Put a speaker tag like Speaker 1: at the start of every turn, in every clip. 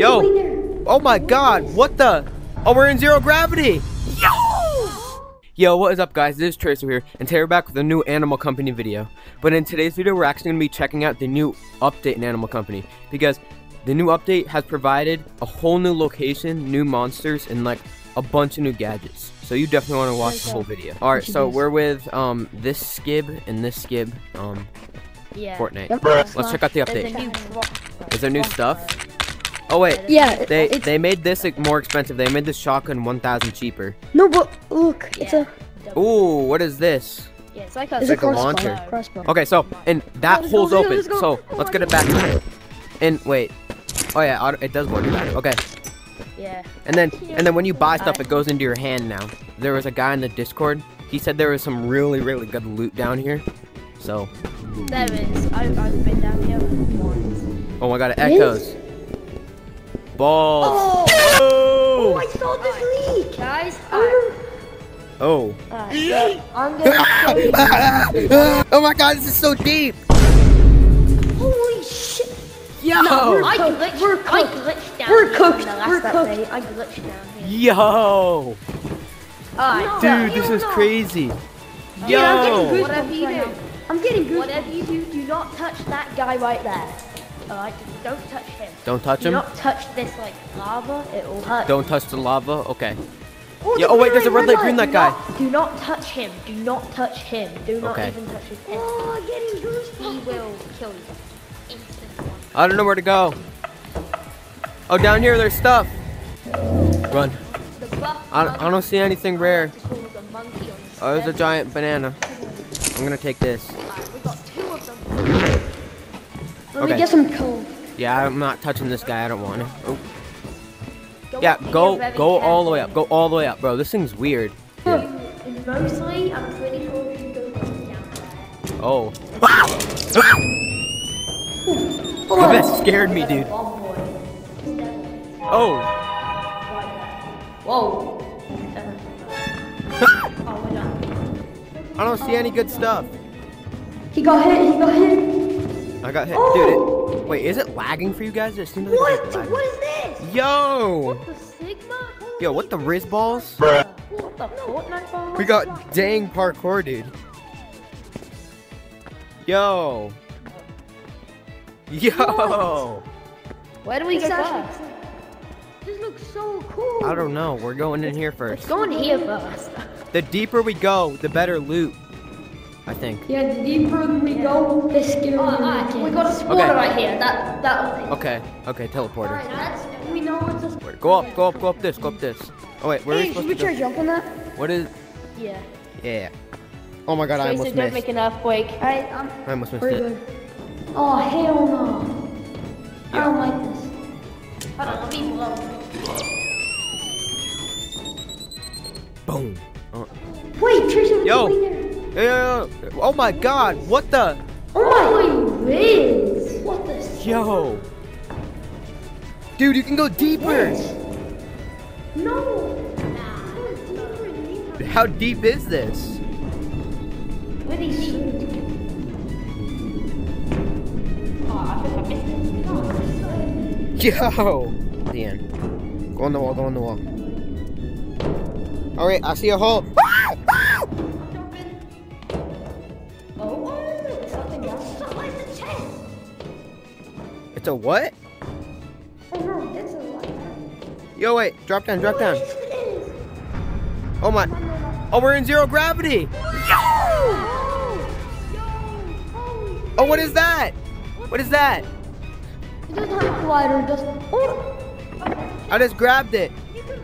Speaker 1: Yo. Oh my god, what the? Oh, we're in zero gravity! Yo! Yo, what is up guys? This is Treso here, and today we're back with a new Animal Company video. But in today's video, we're actually going to be checking out the new update in Animal Company. Because the new update has provided a whole new location, new monsters, and like a bunch of new gadgets. So you definitely want to watch the whole video. Alright, so we're with um this skib and this skib, um,
Speaker 2: Yeah.
Speaker 1: Fortnite.
Speaker 3: Yep.
Speaker 1: Let's check out the
Speaker 2: There's a
Speaker 1: update.
Speaker 2: new dro-
Speaker 1: Is there new stuff? Oh wait,
Speaker 3: Yeah,
Speaker 1: They
Speaker 3: it's,
Speaker 1: they made this like, more expensive. They made this shotgun 1,000 cheaper.
Speaker 3: no, but look, it's
Speaker 2: Yeah.
Speaker 3: a
Speaker 1: Ooh, what is this?
Speaker 2: Yeah, it's like a,
Speaker 3: it's
Speaker 1: like a launcher.
Speaker 3: Crossbow.
Speaker 1: Okay, so and that
Speaker 3: Let's go,
Speaker 1: hole's
Speaker 3: let's go,
Speaker 1: open.
Speaker 3: let's go.
Speaker 1: So
Speaker 3: Oh
Speaker 1: let's
Speaker 3: my
Speaker 1: get it back. And wait. Oh yeah, it does work. Back. Okay,
Speaker 2: Yeah.
Speaker 1: and then and then when you buy stuff, it goes into your hand now. There was a guy in the Discord. He said there was some really really good loot down here. So
Speaker 2: There is. I, I've been down here once.
Speaker 1: oh my god, it
Speaker 3: It
Speaker 1: echoes. Balls.
Speaker 3: Oh,
Speaker 1: Oh.
Speaker 3: I saw this leak.
Speaker 2: Guys,
Speaker 3: Oh.
Speaker 1: Oh.
Speaker 2: alright, so I'm gonna ah. show you. Ah. Ah.
Speaker 1: oh my god, this is so deep.
Speaker 3: Holy shit.
Speaker 1: Yo.
Speaker 2: I glitched,
Speaker 3: We're
Speaker 2: I
Speaker 3: cooked.
Speaker 2: glitched down
Speaker 3: We're
Speaker 2: here
Speaker 3: cooked.
Speaker 2: the last
Speaker 3: We're cooked.
Speaker 2: I glitched down here.
Speaker 1: Yo.
Speaker 2: Alright,
Speaker 1: Dude,
Speaker 2: so,
Speaker 1: this is crazy.
Speaker 3: Dude, I'm getting
Speaker 1: Yo.
Speaker 3: goosebumps
Speaker 2: Whatever you
Speaker 3: right
Speaker 2: do.
Speaker 3: now. I'm getting goosebumps.
Speaker 2: whatever you do, do not touch that guy right there. Alright, don't touch him.
Speaker 1: Don't touch him.
Speaker 2: Don't touch this like lava, it will hurt.
Speaker 1: Don't touch the lava. Okay.
Speaker 3: Oh,
Speaker 1: Yeah, oh, wait, there's a red light, green
Speaker 2: Do
Speaker 1: light guy.
Speaker 2: not- Do not touch him. Do not touch him. Do not
Speaker 1: Okay.
Speaker 2: even touch his head.
Speaker 3: Oh, I'm getting
Speaker 2: He will kill you. Instantly.
Speaker 1: I don't know where to go. Oh, down here, there's stuff. Run.
Speaker 2: The buff
Speaker 1: I, I don't see anything rare.
Speaker 2: called the monkey on the
Speaker 1: Oh, there's a giant banana. I'm gonna take this.
Speaker 3: Let
Speaker 1: Okay.
Speaker 3: me get some coal.
Speaker 1: Yeah, I'm not touching this guy. I don't want to. Oh.
Speaker 2: Go
Speaker 1: Yeah, go go all the way up. Go all the way up, bro. This thing's weird.
Speaker 2: And mostly, I'm pretty sure you go down there.
Speaker 1: Oh.
Speaker 3: Oh,
Speaker 1: that scared me, dude. Oh.
Speaker 2: Whoa. oh.
Speaker 1: I don't see any good stuff.
Speaker 3: He got hit. He got hit.
Speaker 1: I got hit,
Speaker 3: Oh.
Speaker 1: dude. It, wait, is it lagging for you guys? It seems like
Speaker 3: What?
Speaker 1: it's lagging.
Speaker 3: What is this?
Speaker 1: Yo.
Speaker 2: What The Sigma?
Speaker 1: Yo, what the Riz balls? Bruh.
Speaker 2: What the Fortnite bomb?
Speaker 1: We got dang parkour, dude. Yo. Yo.
Speaker 2: Where do we
Speaker 3: This
Speaker 2: go
Speaker 3: actually- This looks so cool.
Speaker 1: I don't know. We're going in here
Speaker 2: Let's
Speaker 1: first.
Speaker 2: go in here first.
Speaker 1: The deeper we go, the better loot. I think.
Speaker 3: Yeah, the deeper we go, the scarier oh,
Speaker 2: Alright,
Speaker 3: it
Speaker 2: we got a spawner
Speaker 1: Okay.
Speaker 2: right here. That, that.
Speaker 1: Okay. Okay. Teleporter.
Speaker 2: Alright, that's.
Speaker 3: We know it's a.
Speaker 1: Wait, Go up. Go up. Go up this. Go up this. Oh wait, where are we
Speaker 3: Hey, should
Speaker 1: supposed
Speaker 3: we
Speaker 1: to
Speaker 3: try
Speaker 1: go?
Speaker 3: jump on that?
Speaker 1: What is?
Speaker 2: Yeah.
Speaker 1: Yeah. Oh my god! I
Speaker 2: Treso,
Speaker 1: almost
Speaker 2: don't
Speaker 1: missed.
Speaker 2: make an earthquake.
Speaker 3: I'm.
Speaker 1: I almost missed it.
Speaker 3: good. Oh hell no! I don't like this.
Speaker 2: Hold on, let me blow.
Speaker 1: Boom. Oh.
Speaker 3: Wait, Treso,
Speaker 1: Yo. Yo. Oh my god! What the?
Speaker 3: Oh my whiz! What the?
Speaker 1: Yo. Dude, you can go deeper.
Speaker 3: No.
Speaker 1: How deep is this?
Speaker 2: Missed it.
Speaker 1: Yo! The end. Go on the wall, go on the wall. Alright, I see a hole. It's a what? Yo, wait, drop down, drop down. Oh my. Oh, we're in zero gravity. Oh, what is that? What is that?
Speaker 3: It doesn't have a!
Speaker 1: I just grabbed it.
Speaker 3: Can.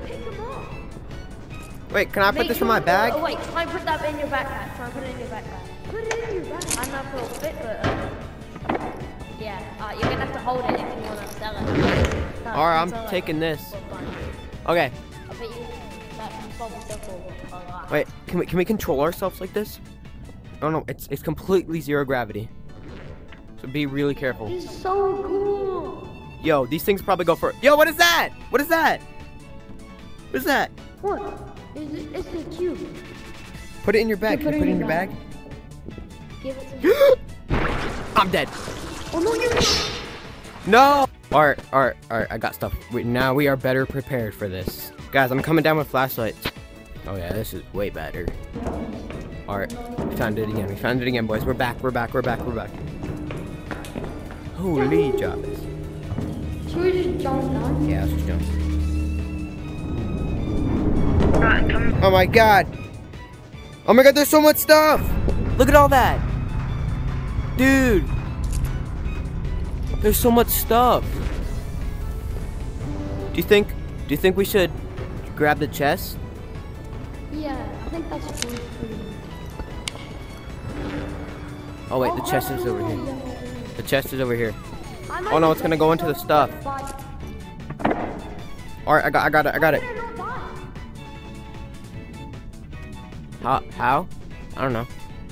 Speaker 1: Wait, can I put this in my
Speaker 2: Oh,
Speaker 1: bag?
Speaker 2: wait, can I put that in your backpack. Try and put it in your backpack.
Speaker 3: Put it in your bag.
Speaker 2: I don't know if it'll fit, but. Uh, yeah, uh, you're gonna have to hold it if you wanna sell it. No,
Speaker 1: Alright, I'm
Speaker 2: sell it
Speaker 1: taking this. Okay,
Speaker 2: I bet you that can probably sell for a lot.
Speaker 1: wait, can we, can we control ourselves like this? Oh no, it's, it's completely zero gravity. So be really careful.
Speaker 3: It's so cool.
Speaker 1: Yo, these things probably go for. Yo, what is that? What is that? What is that?
Speaker 3: What? It's, it's a cube.
Speaker 1: Put it in your bag.
Speaker 3: Yeah,
Speaker 1: Can you put it in your bag?
Speaker 2: Give it.
Speaker 1: I'm dead.
Speaker 3: Oh no, you.
Speaker 1: No. Alright, alright, alright, I got stuff. We, now we are better prepared for this. Guys, I'm coming down with flashlights. Oh yeah, this is way better. Alright, we found it again. We found it again, boys. We're back, we're back, we're back, we're back. Holy Jarvis.
Speaker 3: Should we just jump down?
Speaker 1: Yeah, let's just jump. Oh my god! Oh my god, there's so much stuff! Look at all that! Dude! There's so much stuff. Do you think do you think we should grab the chest?
Speaker 3: Yeah, I think that's cool.
Speaker 1: Oh wait, the chest is over here. The chest is over here. Oh no, it's gonna go into the stuff. Alright, I got I got it, I got it. How how? I don't know.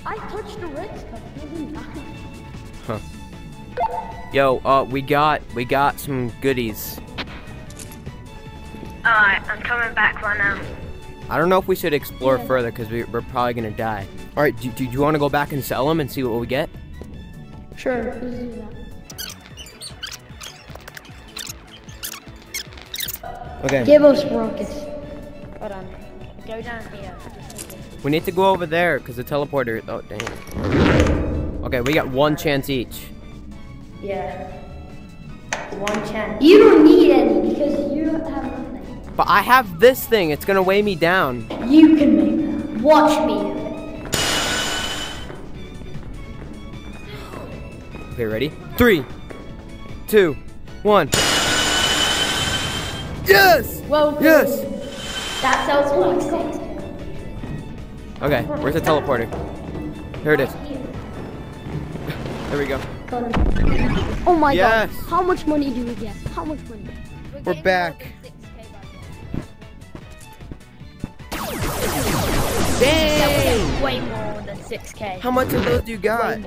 Speaker 3: I touched the red stuff. it didn't die.
Speaker 1: Yo, uh we got we got some goodies.
Speaker 2: Alright, I'm coming back right now.
Speaker 1: I don't know if we should explore
Speaker 3: Yeah.
Speaker 1: further because we, we're probably gonna die. Alright, do, do you want to go back and sell them and see what we get?
Speaker 3: Sure, let's do that.
Speaker 1: Okay.
Speaker 3: Give us rockets.
Speaker 2: Hold on. Go down here.
Speaker 1: We need to go over there because the teleporter. Oh dang. Okay, we got one chance each.
Speaker 2: Yeah. One chance.
Speaker 3: You don't need any because you don't have nothing.
Speaker 1: But I have this thing. It's gonna weigh me down.
Speaker 3: You can make that. Watch me.
Speaker 1: Okay, ready? Three, two, one. Yes!
Speaker 3: Well,
Speaker 1: Yes!
Speaker 3: That sounds like six.
Speaker 1: Okay, where's the teleporter? Here it is. There we go.
Speaker 3: Oh my
Speaker 1: Yes.
Speaker 3: god. How much money do we get? How much money?
Speaker 1: We're back. Dang!
Speaker 2: Way more than 6k.
Speaker 1: How much of those do you got?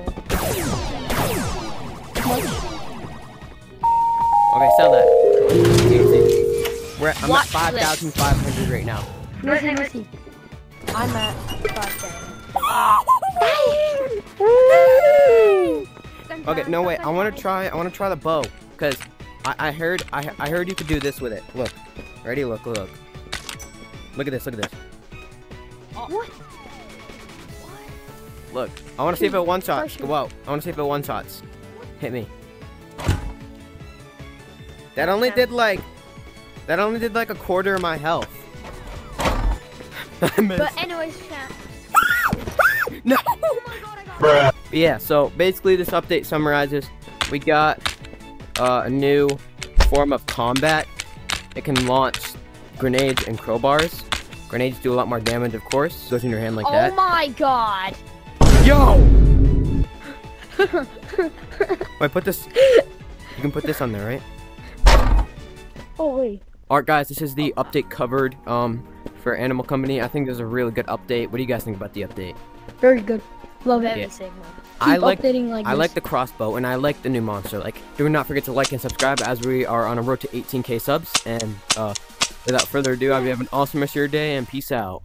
Speaker 1: Okay, sell that. Easy. We're at, I'm at 5,500 right now.
Speaker 3: Let's see, let's see.
Speaker 2: I'm at 5k.
Speaker 1: Okay, no wait. I want to try. I want to try the bow because I, I heard I, I heard you could do this with it. Look, ready? Look, look. Look at this. Look at this.
Speaker 3: What?
Speaker 1: Look. I want to see if it one shots. Go out. I want to see if it one shots. Hit me. That only did like. That only did like a quarter of my health. I missed.
Speaker 2: But anyways, chat.
Speaker 1: No. Yeah, so basically this update summarizes we got uh, a new form of combat. It can launch grenades and crowbars. Grenades do a lot more damage, of course. Goes in your hand like
Speaker 2: oh
Speaker 1: that.
Speaker 2: my god.
Speaker 1: Yo! Wait, put this. You can put this on there, right?
Speaker 3: Oh wait.
Speaker 1: Alright, guys, this is the update covered um, for Animal Company. I think there's a really good update. What do you guys think about the update?
Speaker 3: Very good. Love it.
Speaker 1: Yeah.
Speaker 2: signal.
Speaker 1: I
Speaker 3: Keep
Speaker 1: like
Speaker 3: updating like
Speaker 1: I
Speaker 3: this.
Speaker 1: like the crossbow and I like the new monster. Like, do not forget to like and subscribe as we are on a road to 18k subs. And uh, without further ado, I hope you have an awesome rest of your day and peace out.